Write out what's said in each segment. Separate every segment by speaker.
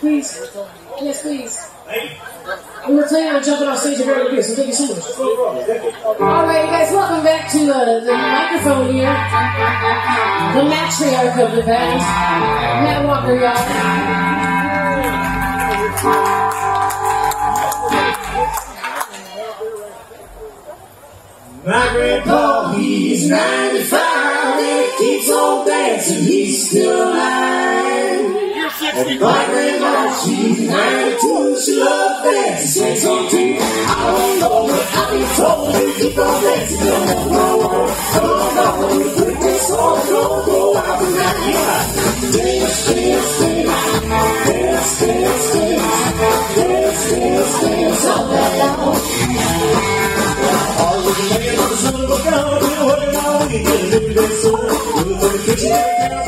Speaker 1: Please. Yes, please. I'm gonna tell you how to jump off stage and a so thank you so much. Alright, you guys, welcome back to uh, the microphone here. The matriarch of the band, Matt Walker, y'all.
Speaker 2: My grandpa, he's 95, and keeps on dancing, he's still alive. You're 65. She married to she loved that. Sex on I don't know, but I be told keep on that. You don't know my world. Put this on, don't go out and not you. Dance, dance, dance. Dance, dance, dance. Dance, dance. All the ladies on the sun will go down. We're all weekend. Living that soul. We're the kitchen.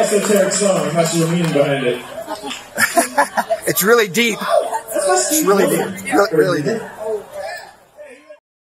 Speaker 3: esoteric song. Has your meaning behind it.
Speaker 4: It's really deep. It's really deep. Really, really deep.